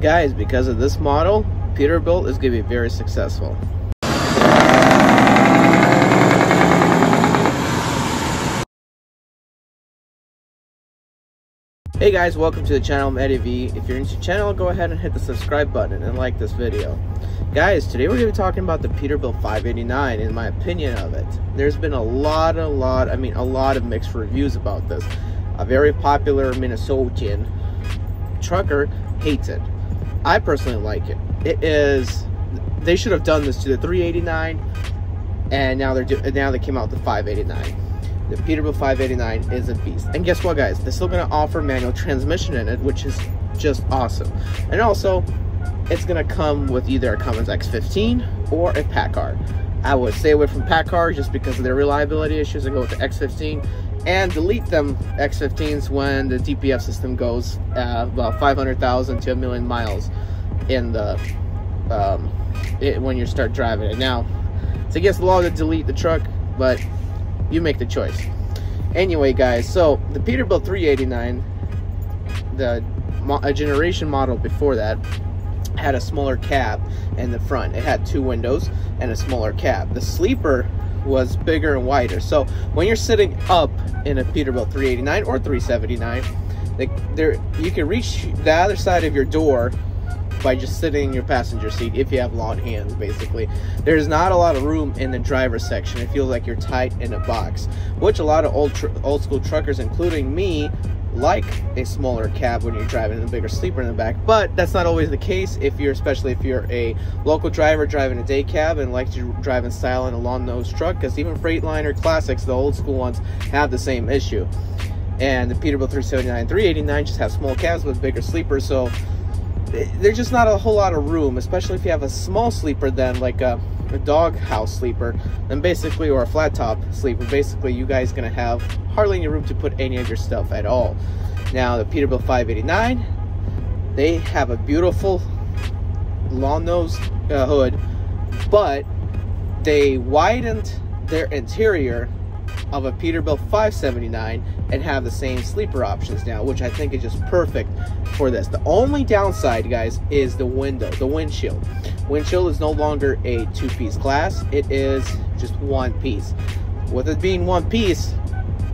Guys, because of this model, Peterbilt is going to be very successful. Hey guys, welcome to the channel, I'm Eddie V. If you're into the channel, go ahead and hit the subscribe button and like this video. Guys, today we're going to be talking about the Peterbilt 589 and my opinion of it. There's been a lot, a lot, I mean a lot of mixed reviews about this. A very popular Minnesotan trucker hates it. I personally like it. It is, they should have done this to the 389 and now they're now they came out with the 589 the Peterbilt 589 is a beast. And guess what, guys? They're still going to offer manual transmission in it, which is just awesome. And also, it's going to come with either a Cummins X15 or a PACCAR. I would stay away from PACCAR just because of their reliability issues and go with the X15 and delete them X15s when the DPF system goes uh, about 500,000 to a million miles in the um, it, when you start driving it. Now, it's against the law to delete the truck, but you make the choice. Anyway, guys, so the Peterbilt 389, the a generation model before that, had a smaller cab in the front. It had two windows and a smaller cab. The sleeper was bigger and wider. So when you're sitting up in a Peterbilt 389 or 379, like there you can reach the other side of your door by just sitting in your passenger seat if you have long hands basically there's not a lot of room in the driver's section it feels like you're tight in a box which a lot of old old school truckers including me like a smaller cab when you're driving a bigger sleeper in the back but that's not always the case if you're especially if you're a local driver driving a day cab and like to drive in style in a long nose truck because even freightliner classics the old school ones have the same issue. And the peterbilt 379 389 just have small cabs with bigger sleepers so eh, there's just not a whole lot of room, especially if you have a small sleeper then like a, a dog house sleeper, then basically, or a flat top sleeper, basically you guys gonna have hardly any room to put any of your stuff at all. Now the Peterbilt 589, they have a beautiful long nose uh, hood, but they widened their interior of a Peterbilt 579 and have the same sleeper options now, which I think is just perfect for this. The only downside, guys, is the window, the windshield. Windshield is no longer a two-piece glass. It is just one piece. With it being one piece,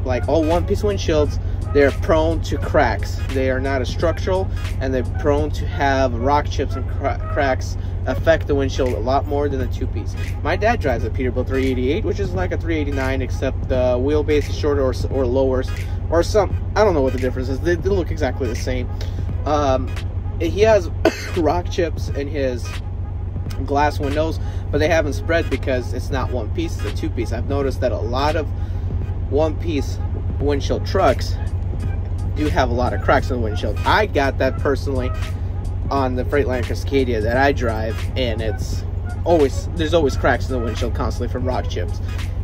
like all one-piece windshields, they're prone to cracks. They are not as structural, and they're prone to have rock chips and cra cracks affect the windshield a lot more than a two-piece. My dad drives a Peterbilt 388, which is like a 389, except the wheelbase is shorter or, or lower, or some. I don't know what the difference is. They, they look exactly the same. Um, he has rock chips in his glass windows, but they haven't spread because it's not one piece; it's a two-piece. I've noticed that a lot of one-piece windshield trucks do have a lot of cracks in the windshield. I got that personally on the Freightliner Cascadia that I drive, and it's always there's always cracks in the windshield constantly from rock chips.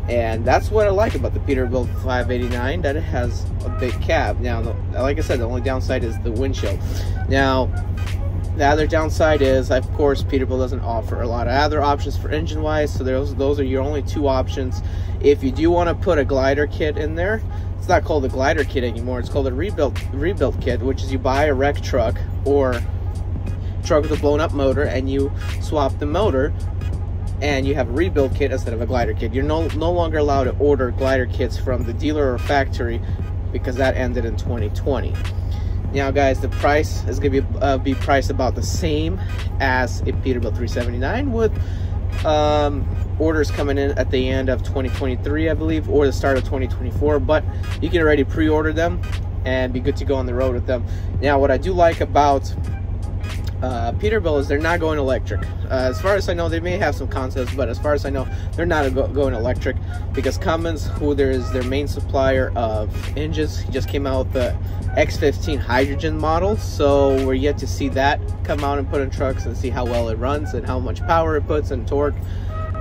And that's what I like about the Peterbilt 589, that it has a big cab. Now, like I said, the only downside is the windshield. Now, the other downside is, of course, Peterbilt doesn't offer a lot of other options for engine-wise, so those, those are your only two options. If you do want to put a glider kit in there, it's not called a glider kit anymore. It's called a rebuilt rebuilt kit, which is you buy a wreck truck or truck with a blown up motor and you swap the motor and you have a rebuild kit instead of a glider kit. You're no, no longer allowed to order glider kits from the dealer or factory because that ended in 2020. Now guys, the price is going to be, uh, be priced about the same as a Peterbilt 379 with um, orders coming in at the end of 2023, I believe, or the start of 2024. But you can already pre-order them and be good to go on the road with them. Now, what I do like about uh, Peterbilt is they're not going electric. Uh, as far as I know, they may have some concepts, but as far as I know, they're not go going electric because Cummins, who there is their main supplier of engines, just came out with the X15 hydrogen model. So we're yet to see that come out and put in trucks and see how well it runs and how much power it puts and torque.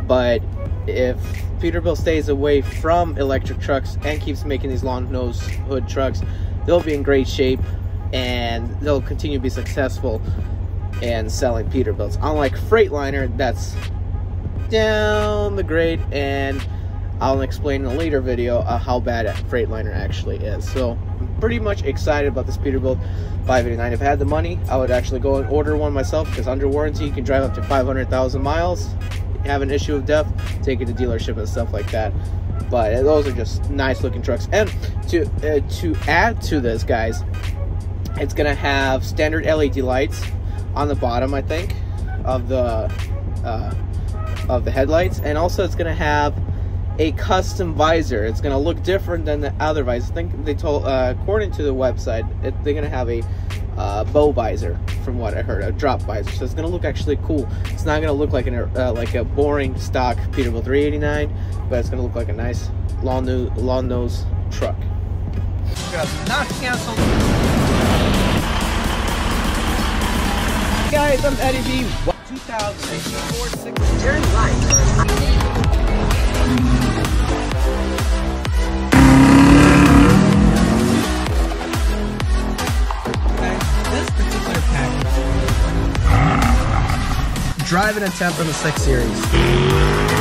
But if Peterbilt stays away from electric trucks and keeps making these long nose hood trucks, they'll be in great shape and they'll continue to be successful and selling Peterbilts. Unlike Freightliner, that's down the grade, and I'll explain in a later video uh, how bad Freightliner actually is. So, I'm pretty much excited about this Peterbilt 589. If I had the money, I would actually go and order one myself because under warranty, you can drive up to 500,000 miles. Have an issue of death, take it to dealership and stuff like that. But those are just nice looking trucks. And to uh, to add to this, guys, it's gonna have standard LED lights on the bottom, I think, of the uh, of the headlights, and also it's gonna have a custom visor. It's gonna look different than the other visors. I think they told, uh, according to the website, it, they're gonna have a uh, bow visor, from what I heard, a drop visor. So it's gonna look actually cool. It's not gonna look like an uh, like a boring stock Peterbilt 389, but it's gonna look like a nice long, nose truck. Not canceled. Guys, I'm Eddie V. 2004 Turn right. Guys, this particular pack. Drive an attempt on the 6 Series.